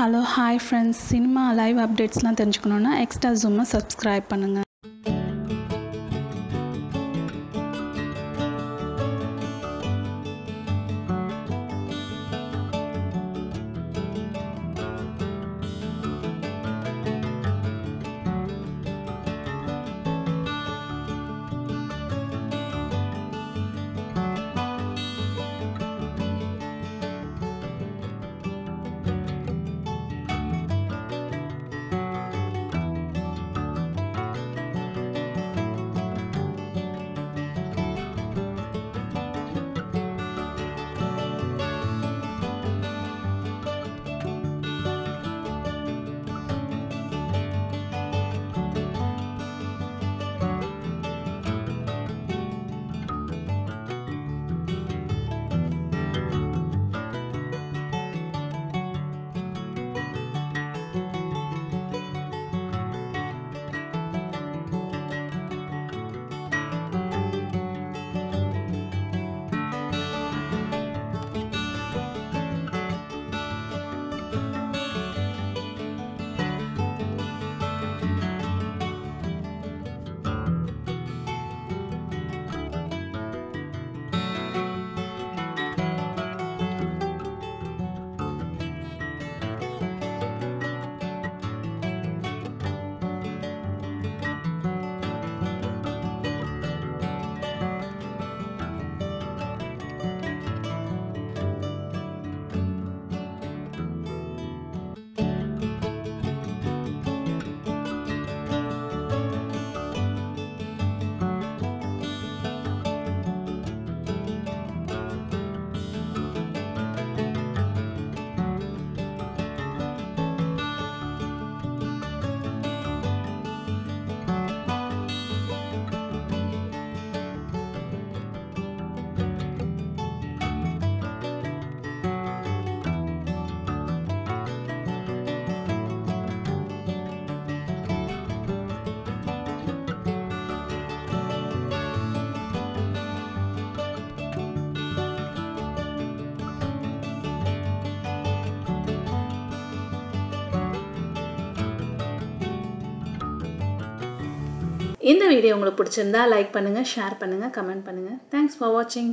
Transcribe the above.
hello hi friends cinema live அப்டேட்ஸ்லாம் தெரிஞ்சுக்கணுன்னா extra ஜூமை subscribe பண்ணுங்கள் இந்த வீடியோ உங்களுக்கு பிடிச்சிருந்தா லைக் பண்ணுங்கள் ஷேர் பண்ணுங்கள் கமெண்ட் பண்ணுங்கள் தேங்க்ஸ் ஃபார் வாட்சிங்